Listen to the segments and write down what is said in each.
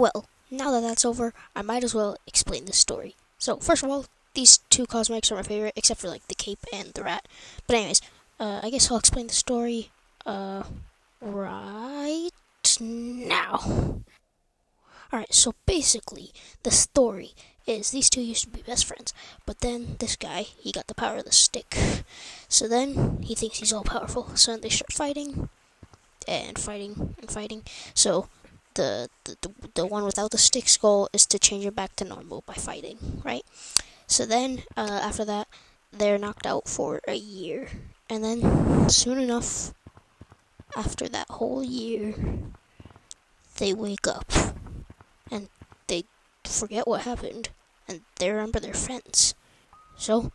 Well, now that that's over, I might as well explain the story. So, first of all, these two cosmetics are my favorite, except for like the cape and the rat. But anyways, uh, I guess I'll explain the story uh, right now. Alright, so basically, the story is these two used to be best friends, but then this guy, he got the power of the stick. So then he thinks he's all powerful, so then they start fighting and fighting and fighting. So the, the, the one without the stick's goal is to change it back to normal by fighting, right? So then, uh, after that, they're knocked out for a year. And then, soon enough, after that whole year, they wake up and they forget what happened and they remember their friends. So,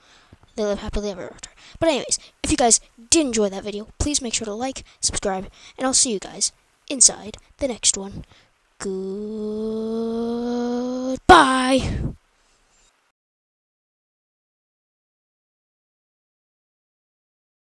they live happily ever after. But anyways, if you guys did enjoy that video, please make sure to like, subscribe, and I'll see you guys inside the next one. Goodbye.